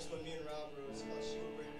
next one, me and Rob wrote is called She Will Break